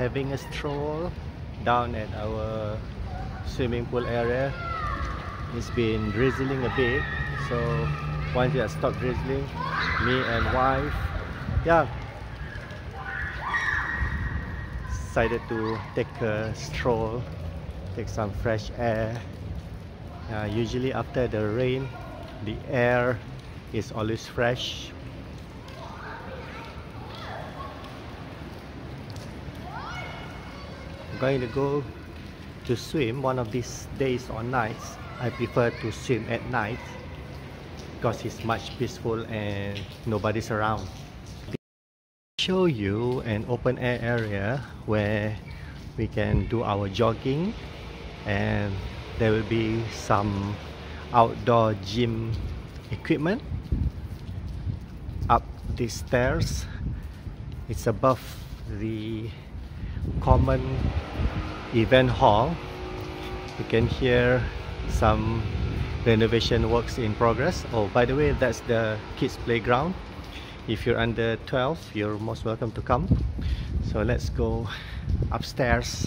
having a stroll down at our swimming pool area. It's been drizzling a bit so once it has stopped drizzling me and wife yeah decided to take a stroll take some fresh air. Uh, usually after the rain the air is always fresh going to go to swim one of these days or nights. I prefer to swim at night because it's much peaceful and nobody's around. Show you an open air area where we can do our jogging and there will be some outdoor gym equipment. Up these stairs it's above the common event hall. You can hear some renovation works in progress. Oh by the way that's the kids playground. If you're under 12 you're most welcome to come. So let's go upstairs.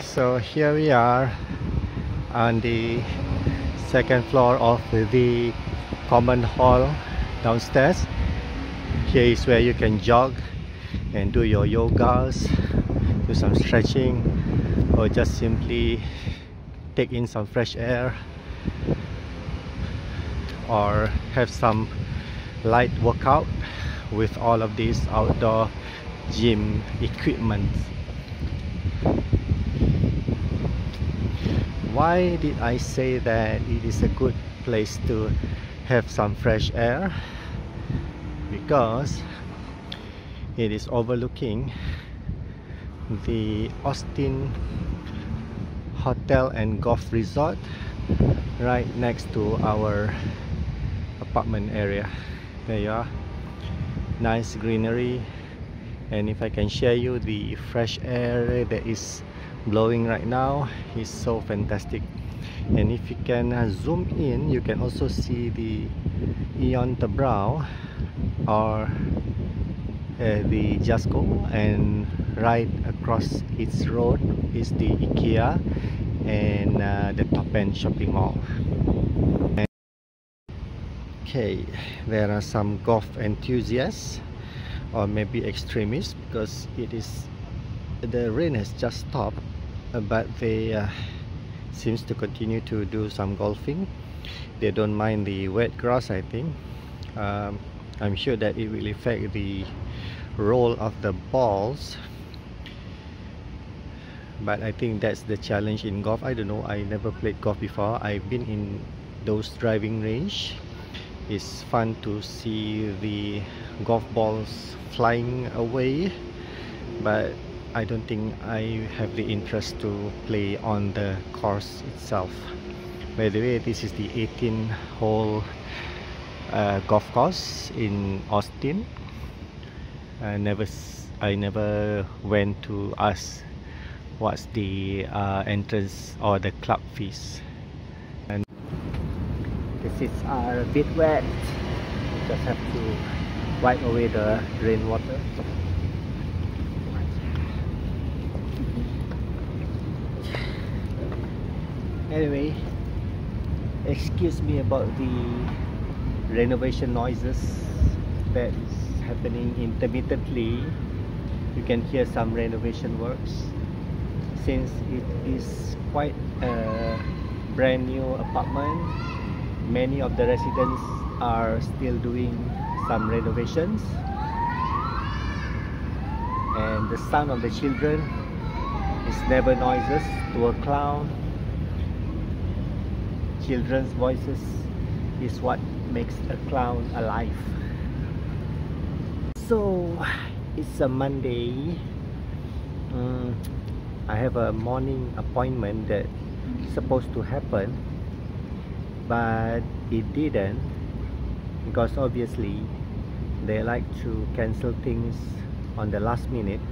So here we are on the second floor of the common hall downstairs. Here is where you can jog and do your yogas do some stretching or just simply take in some fresh air or have some light workout with all of these outdoor gym equipment why did I say that it is a good place to have some fresh air? Because it is overlooking the Austin Hotel and Golf Resort right next to our apartment area. There you are. Nice greenery and if I can share you the fresh air that is blowing right now is so fantastic. And if you can uh, zoom in you can also see the AEON Tebrau or uh, the Jusco and right across its road is the IKEA and uh, the Toppen shopping mall. And okay there are some golf enthusiasts or maybe extremists because it is the rain has just stopped uh, but they uh, seems to continue to do some golfing. They don't mind the wet grass I think. Um, I'm sure that it will affect the roll of the balls. But I think that's the challenge in golf. I don't know. I never played golf before. I've been in those driving range it's fun to see the golf balls flying away but I don't think I have the interest to play on the course itself. By the way this is the 18 hole uh, golf course in Austin. I never I never went to ask what's the uh, entrance or the club fees seats are a bit wet. Just have to wipe away the rainwater. Anyway excuse me about the renovation noises that is happening intermittently. You can hear some renovation works. Since it is quite a brand new apartment many of the residents are still doing some renovations. And the sound of the children is never noises to a clown. Children's voices is what makes a clown alive. So it's a Monday. Um, I have a morning appointment that supposed to happen but it didn't because obviously they like to cancel things on the last minute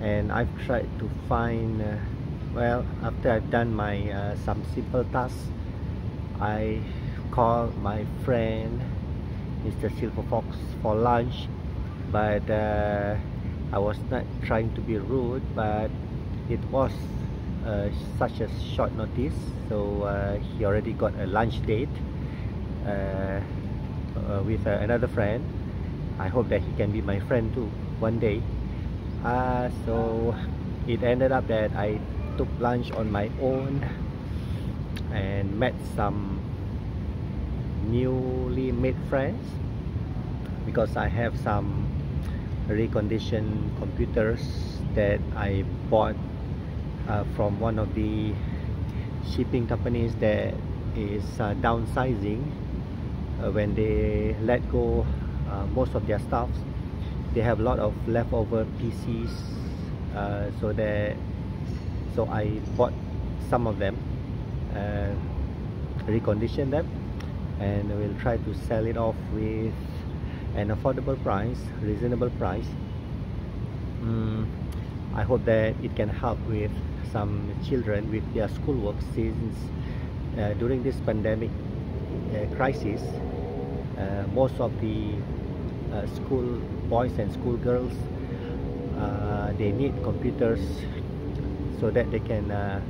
and I've tried to find uh, well after I've done my uh, some simple tasks I called my friend Mr. Silver Fox for lunch but uh, I was not trying to be rude but it was uh, such a short notice. So uh, he already got a lunch date uh, uh, with another friend. I hope that he can be my friend too one day. So it ended up that I took lunch on my own and met some newly made friends because I have some reconditioned computers that I bought uh, from one of the shipping companies that is uh, downsizing uh, when they let go uh, most of their staff they have a lot of leftover PCs uh, so that so I bought some of them uh, recondition them and we'll try to sell it off with an affordable price reasonable price. Mm, I hope that it can help with some children with their schoolwork since uh, during this pandemic uh, crisis uh, most of the uh, school boys and school girls uh, they need computers so that they can uh,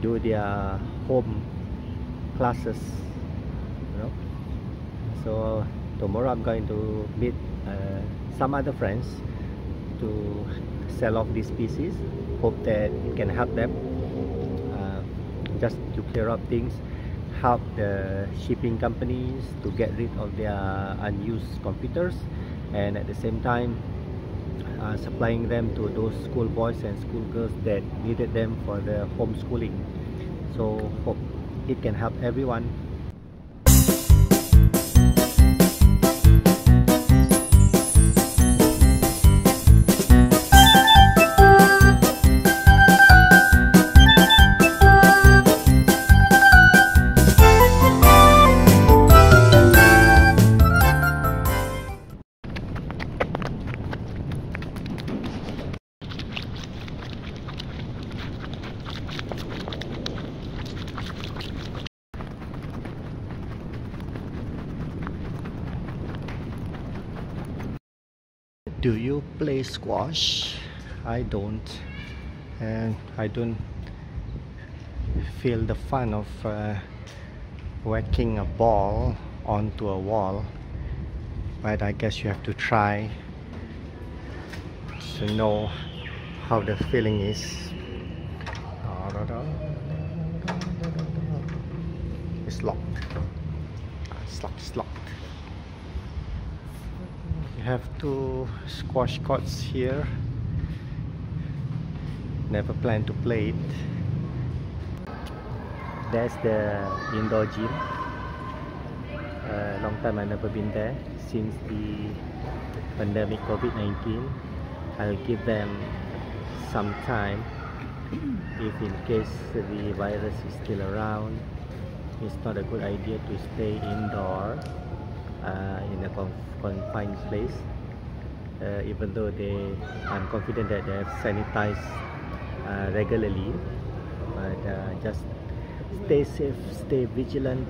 do their home classes you know. So tomorrow I'm going to meet some other friends to sell off these pieces. Hope that it can help them uh, just to clear up things help the shipping companies to get rid of their unused computers and at the same time uh, supplying them to those school boys and school girls that needed them for the homeschooling. So hope it can help everyone do you play squash? I don't. And I don't feel the fun of uh, whacking a ball onto a wall but I guess you have to try to know how the feeling is. It's locked. It's locked, it's locked have two squash courts here. Never plan to play it. That's the indoor gym. Uh, long time I never been there since the pandemic COVID-19 I'll give them some time. If in case the virus is still around it's not a good idea to stay indoor uh, in a conf confined place uh, even though they I'm confident that they have sanitized uh, regularly but uh, just stay safe stay vigilant